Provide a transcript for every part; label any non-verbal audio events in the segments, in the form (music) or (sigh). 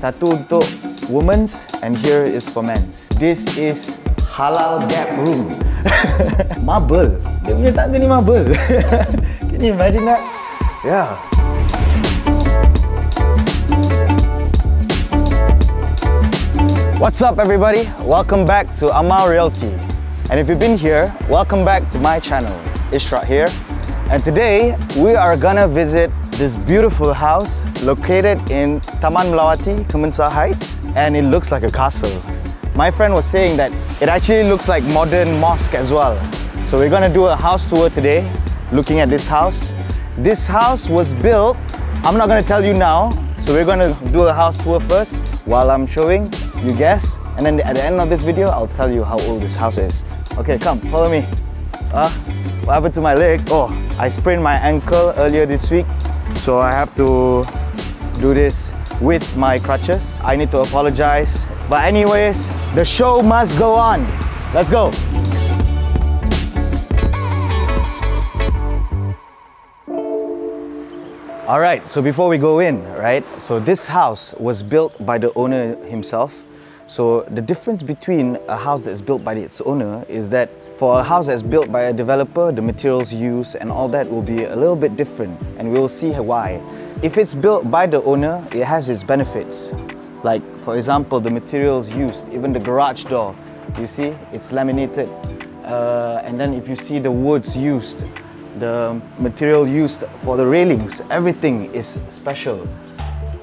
Satu untuk women's and here is for men's. This is halal gap room. (laughs) marble. Dia punya tangga ni marble. (laughs) Can you imagine that? Yeah. What's up everybody? Welcome back to Amal Realty. And if you've been here, welcome back to my channel. Ishraq here. And today we are gonna visit this beautiful house located in Taman Melawati, Kemensah Heights, and it looks like a castle. My friend was saying that it actually looks like modern mosque as well. So we're gonna do a house tour today, looking at this house. This house was built, I'm not gonna tell you now, so we're gonna do a house tour first while I'm showing you guess, and then at the end of this video, I'll tell you how old this house is. Okay, come, follow me. Uh, what happened to my leg? Oh, I sprained my ankle earlier this week, so I have to do this with my crutches. I need to apologize. But anyways, the show must go on. Let's go. All right, so before we go in, right? So this house was built by the owner himself. So the difference between a house that's built by its owner is that for a house that's built by a developer, the materials used and all that will be a little bit different and we'll see why. If it's built by the owner, it has its benefits. Like for example, the materials used, even the garage door, you see, it's laminated. Uh, and then if you see the woods used, the material used for the railings, everything is special.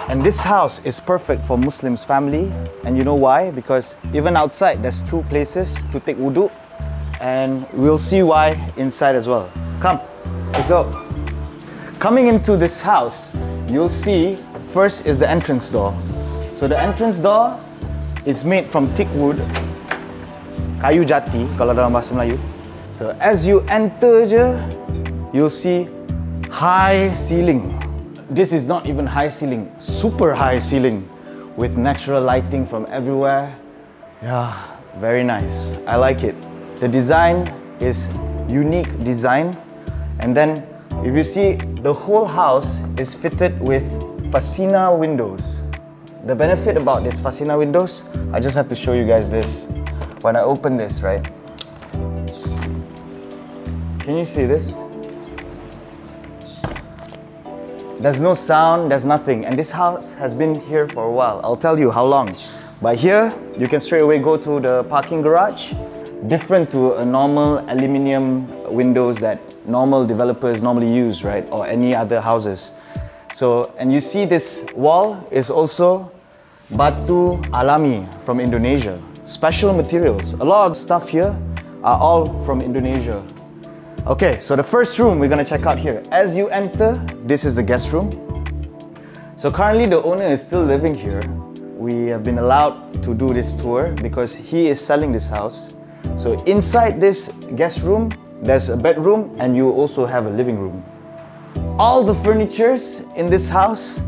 And this house is perfect for Muslims family. And you know why? Because even outside, there's two places to take wudu. And we'll see why inside as well. Come, let's go. Coming into this house, you'll see first is the entrance door. So the entrance door is made from thick wood, kayu jati kalau dalam bahasa Melayu. So as you enter je, you'll see high ceiling. This is not even high ceiling, super high ceiling with natural lighting from everywhere. Yeah, very nice. I like it. The design is unique design. And then if you see, the whole house is fitted with Fascina windows. The benefit about this Fascina windows, I just have to show you guys this. When I open this, right? Can you see this? There's no sound, there's nothing. And this house has been here for a while. I'll tell you how long. But here, you can straight away go to the parking garage. Different to a normal aluminium windows that normal developers normally use, right? Or any other houses. So, and you see this wall is also batu alami from Indonesia. Special materials. A lot of stuff here are all from Indonesia. Okay, so the first room we're gonna check out here. As you enter, this is the guest room. So currently the owner is still living here. We have been allowed to do this tour because he is selling this house. So inside this guest room, there's a bedroom and you also have a living room. All the furnitures in this house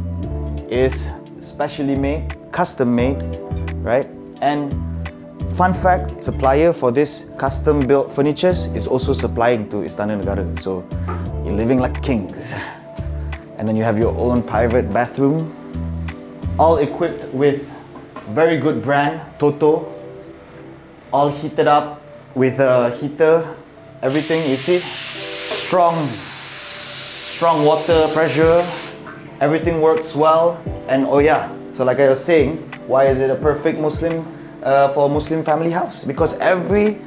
is specially made, custom made, right? And Fun fact, supplier for this custom built furnitures is also supplying to Istana Negara. So you're living like kings. And then you have your own private bathroom, all equipped with very good brand, Toto. All heated up with a heater, everything you see, strong, strong water pressure, everything works well. And oh yeah, so like I was saying, why is it a perfect Muslim uh, for a Muslim family house because every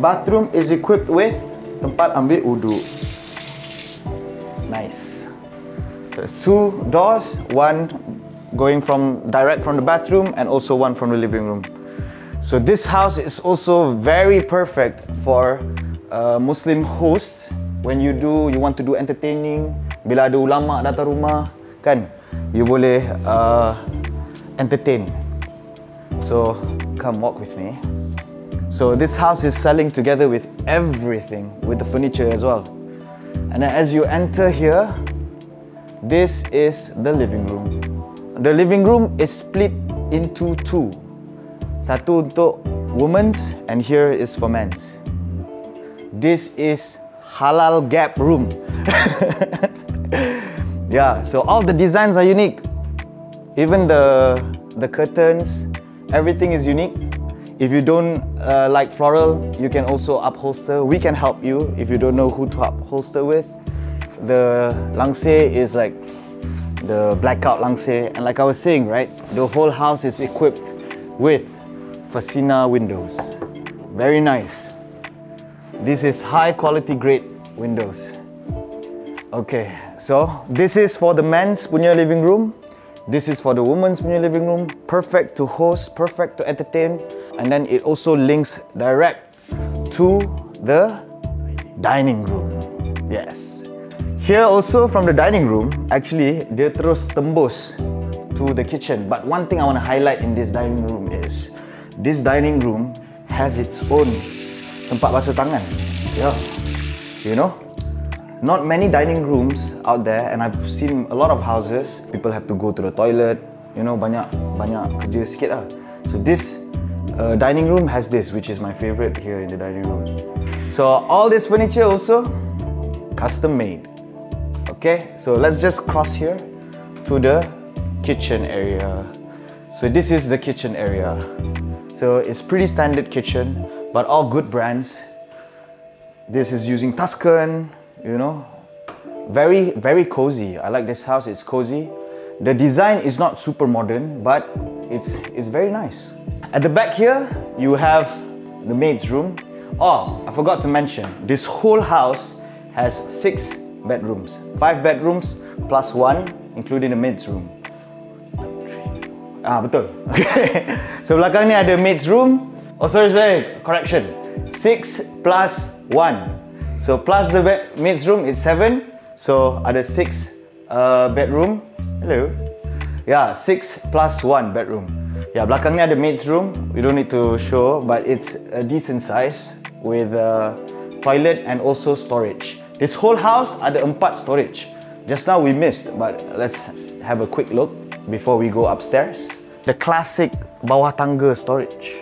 bathroom is equipped with tempat ambil wudu. Nice. There's two doors, one going from direct from the bathroom and also one from the living room. So this house is also very perfect for uh, Muslim hosts when you do you want to do entertaining bila ada ulama datang rumah kan you boleh uh, entertain so come walk with me. So this house is selling together with everything, with the furniture as well. And as you enter here, this is the living room. The living room is split into two. Satu untuk women's and here is for men's. This is halal gap room. (laughs) yeah, so all the designs are unique. Even the the curtains, everything is unique. If you don't uh, like floral, you can also upholster. We can help you if you don't know who to upholster with. The langse is like the blackout langse. And like I was saying, right, the whole house is equipped with Fascina windows. Very nice. This is high quality grade windows. Okay, so this is for the men's punya living room. This is for the women's punya living room. Perfect to host, perfect to entertain. And then it also links direct to the dining room. Yes. Here also from the dining room, actually dia terus tembus to the kitchen. But one thing I want to highlight in this dining room is this dining room has its own tempat basuh tangan. Yeah. You know? Not many dining rooms out there and I've seen a lot of houses people have to go to the toilet, you know, banyak banyak kerja sikit lah. So this uh, dining room has this which is my favorite here in the dining room. So all this furniture also custom made. Okay? So let's just cross here to the kitchen area. So this is the kitchen area. So it's pretty standard kitchen, but all good brands. This is using Tuscan, you know, very, very cozy. I like this house, it's cozy. The design is not super modern, but it's, it's very nice. At the back here, you have the maid's room. Oh, I forgot to mention, this whole house has six bedrooms. Five bedrooms plus one, including the maid's room. Ah, betul. (laughs) Okay. so belakang ni ada maid's room. Oh, sorry, sorry. Correction. Six plus one. So plus the bed, maid's room, it's seven. So ada six uh, bedroom. Hello. Yeah, six plus one bedroom. Yeah, belakang ni ada maid's room. We don't need to show, but it's a decent size with a toilet and also storage. This whole house ada empat storage. Just now we missed, but let's have a quick look before we go upstairs. The classic bawah tangga storage.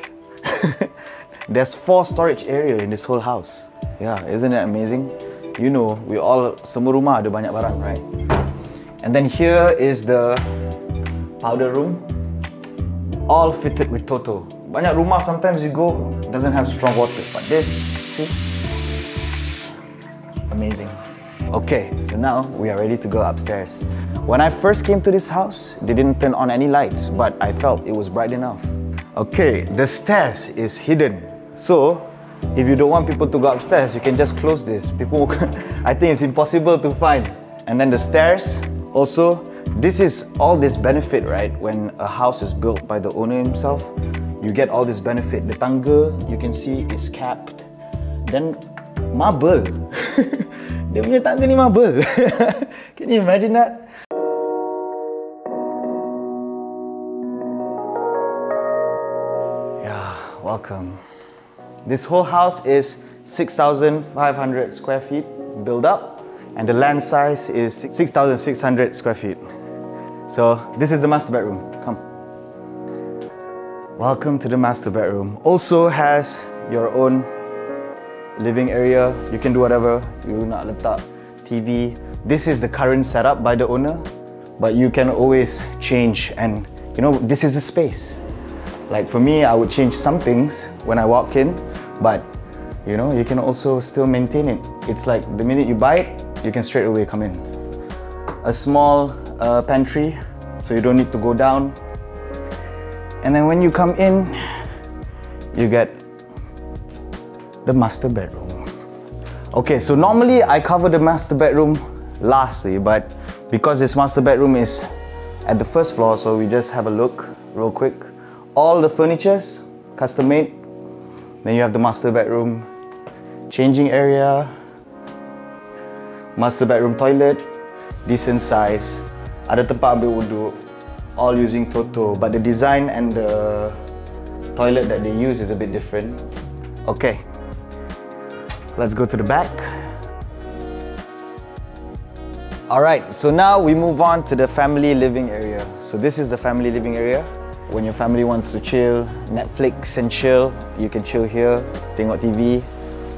(laughs) There's four storage area in this whole house. Yeah, isn't it amazing? You know, we all semua rumah ada banyak barang, right? And then here is the powder room. All fitted with Toto. Banyak rumah sometimes you go doesn't have strong water, but this, see? Amazing. Okay, so now we are ready to go upstairs. When I first came to this house, they didn't turn on any lights, but I felt it was bright enough. Okay, the stairs is hidden. So, if you don't want people to go upstairs, you can just close this. People, (laughs) I think it's impossible to find. And then the stairs, also, this is all this benefit, right? When a house is built by the owner himself, you get all this benefit. The tangga, you can see, is capped. Then marble. (laughs) Dia punya tangga ni marble. (laughs) can you imagine that? Welcome. This whole house is 6,500 square feet built up and the land size is 6,600 square feet. So this is the master bedroom. Come. Welcome to the master bedroom. Also has your own living area. You can do whatever you nak letak TV. This is the current setup by the owner, but you can always change and you know this is the space. Like for me, I would change some things when I walk in, but you know, you can also still maintain it. It's like the minute you buy it, you can straight away come in. A small uh, pantry, so you don't need to go down. And then when you come in, you get the master bedroom. Okay, so normally I cover the master bedroom lastly, but because this master bedroom is at the first floor, so we just have a look real quick. All the furnitures, custom made. Then you have the master bedroom, changing area, master bedroom toilet, decent size. Ada tempat ambil wuduk, all using Toto, but the design and the toilet that they use is a bit different. Okay, let's go to the back. Alright, so now we move on to the family living area. So this is the family living area. When your family wants to chill, Netflix and chill, you can chill here, tengok TV.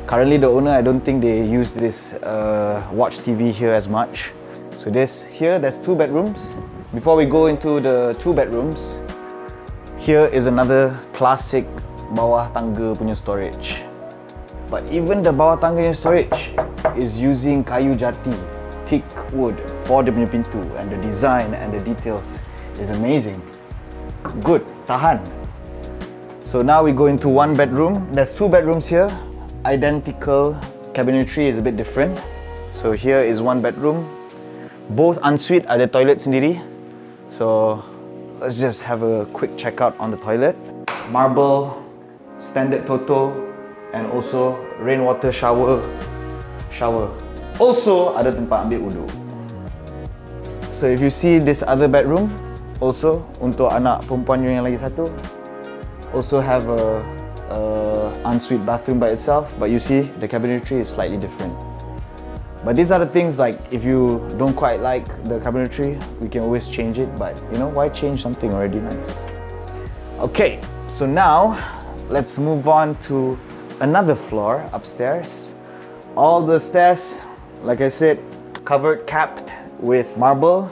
Currently the owner, I don't think they use this uh, watch TV here as much. So this here, there's two bedrooms. Before we go into the two bedrooms, Here is another classic bawah tangga punya storage. But even the bawah tangga punya storage is using kayu jati, thick wood for the punya pintu and the design and the details is amazing. Good, tahan. So now we go into one bedroom. There's two bedrooms here. Identical cabinetry is a bit different. So here is one bedroom. Both ensuite ada toilet sendiri. So let's just have a quick check out on the toilet. Marble, standard Toto, and also rainwater shower. Shower. Also ada tempat ambil wudu. So if you see this other bedroom, also untuk anak perempuan yang lagi satu, also have a, a ensuite bathroom by itself, but you see the cabinetry is slightly different. But these are the things like if you don't quite like the cabinetry, we can always change it. But you know, why change something already nice? Okay, so now let's move on to another floor upstairs. All the stairs, like I said, covered, capped with marble.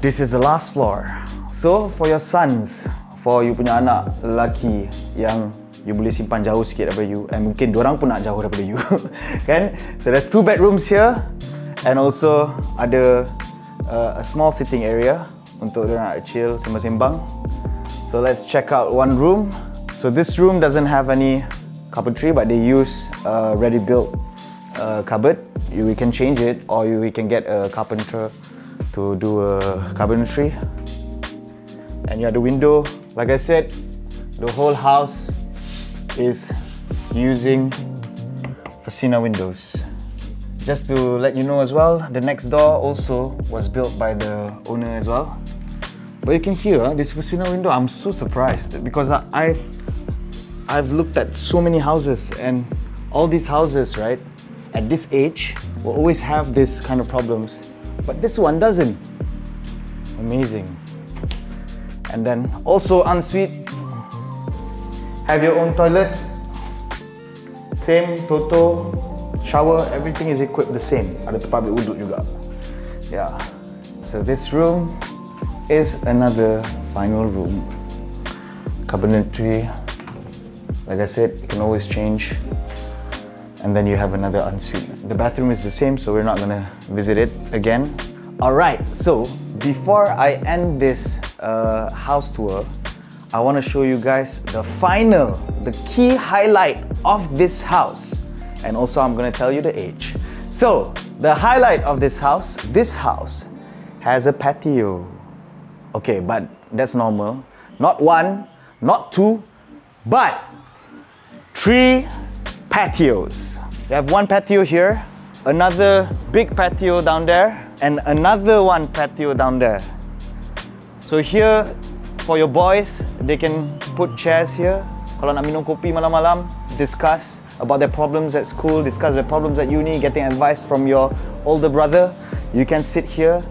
This is the last floor. So for your sons, for you punya anak lelaki yang you boleh simpan jauh sikit daripada you and mungkin orang pun nak jauh daripada you (laughs) kan? So there's two bedrooms here and also ada uh, a small sitting area untuk dia nak chill sembang-sembang. So let's check out one room. So this room doesn't have any carpentry but they use a ready built uh, cupboard. You, we can change it or you, we can get a carpenter to do a cabinetry and you have the window like I said, the whole house is using Fascina windows. Just to let you know as well, the next door also was built by the owner as well. But you can hear this Fascina window, I'm so surprised because I've, I've looked at so many houses and all these houses, right, at this age will always have this kind of problems. But this one doesn't. Amazing. And then also ensuite have your own toilet. Same toto shower everything is equipped the same. Ada tempat ambil wuduk juga. Yeah. So this room is another final room. Cabinetry like I said you can always change. And then you have another ensuite the bathroom is the same so we're not gonna visit it again all right so before I end this uh, house tour, I want to show you guys the final, the key highlight of this house. And also I'm to tell you the age. So, the highlight of this house, this house has a patio. Okay, but that's normal. Not one, not two, but three patios. We have one patio here, another big patio down there, and another one patio down there. So here, for your boys, they can put chairs here. Kalau nak minum kopi malam-malam, discuss about their problems at school, discuss their problems at uni, getting advice from your older brother. You can sit here.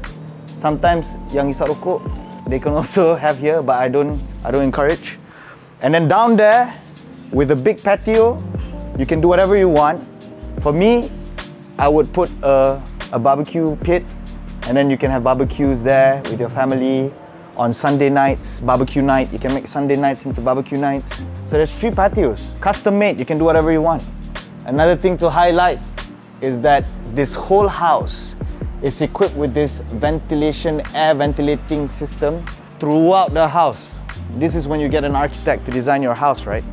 Sometimes yang isap rokok, they can (laughs) also have here, but I don't, I don't encourage. And then down there, with a big patio, you can do whatever you want. For me, I would put a, a barbecue pit and then you can have barbecues there with your family. On Sunday nights, barbecue night, you can make Sunday nights into barbecue nights. So there's three patios, custom made, you can do whatever you want. Another thing to highlight is that this whole house is equipped with this ventilation, air ventilating system throughout the house. This is when you get an architect to design your house, right?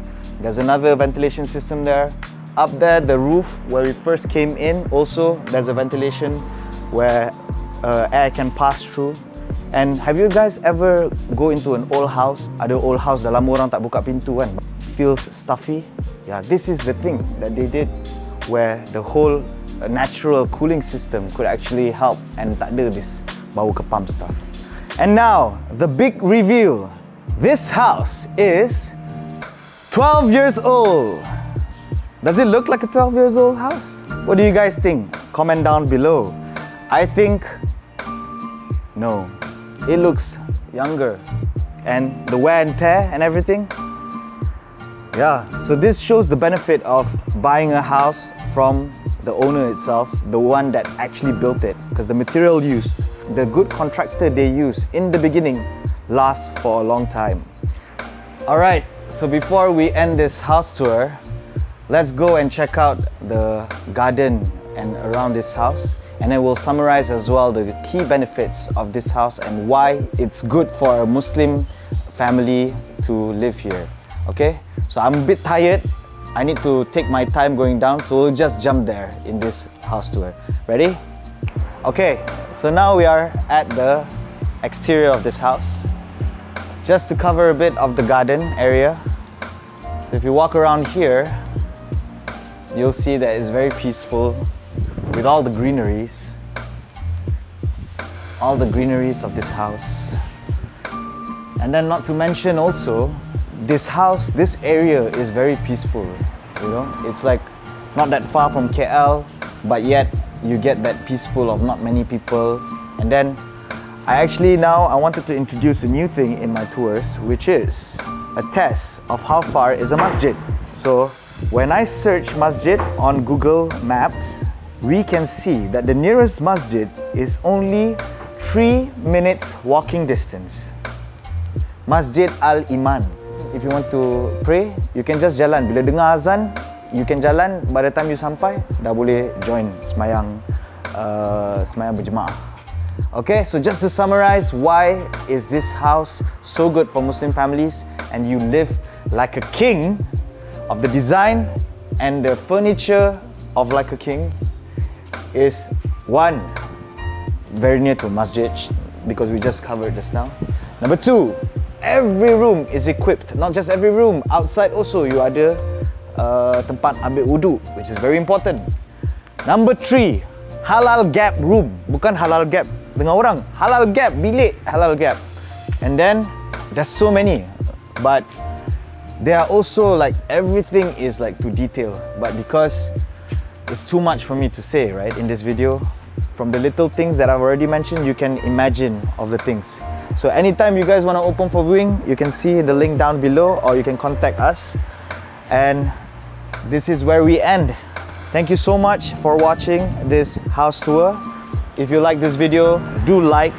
There's another ventilation system there. Up there, the roof where we first came in, also there's a ventilation where uh, air can pass through. And have you guys ever go into an old house? Ada old house dah lama orang tak buka pintu kan? Feels stuffy. Yeah, this is the thing that they did where the whole uh, natural cooling system could actually help and tak ada this bau kepam stuff. And now, the big reveal. This house is 12 years old. Does it look like a 12 years old house? What do you guys think? Comment down below. I think no, it looks younger. And the wear and tear and everything, Yeah, so this shows the benefit of buying a house from the owner itself, the one that actually built it. Because the material used, the good contractor they use in the beginning lasts for a long time. All right, so before we end this house tour, let's go and check out the garden and around this house. And then we'll summarize as well the key benefits of this house and why it's good for a Muslim family to live here. Okay, so I'm a bit tired. I need to take my time going down, so we'll just jump there in this house tour. Ready? Okay, so now we are at the exterior of this house. Just to cover a bit of the garden area. So if you walk around here, you'll see that it's very peaceful with all the greeneries. All the greeneries of this house. And then not to mention also, this house, this area is very peaceful. You know, it's like not that far from KL, but yet you get that peaceful of not many people. And then I actually now I wanted to introduce a new thing in my tours, which is a test of how far is a masjid. So when I search masjid on Google Maps, we can see that the nearest masjid is only three minutes walking distance. Masjid Al Iman if you want to pray, you can just jalan. Bila dengar azan, you can jalan. By the time you sampai, dah boleh join semayang uh, semayang berjemaah. Okay, so just to summarize, why is this house so good for Muslim families and you live like a king of the design and the furniture of like a king is one, very near to masjid because we just covered just now. Number two, every room is equipped. Not just every room, outside also you ada uh, tempat ambil wudu, which is very important. Number three, halal gap room. Bukan halal gap dengan orang, halal gap bilik, halal gap. And then there's so many, but there are also like everything is like to detail. But because it's too much for me to say, right, in this video, from the little things that I've already mentioned, you can imagine of the things. So anytime you guys want to open for viewing, you can see the link down below or you can contact us. And this is where we end. Thank you so much for watching this house tour. If you like this video, do like.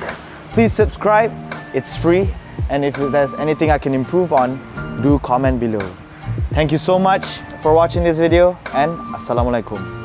Please subscribe. It's free. And if there's anything I can improve on, do comment below. Thank you so much for watching this video and Assalamualaikum.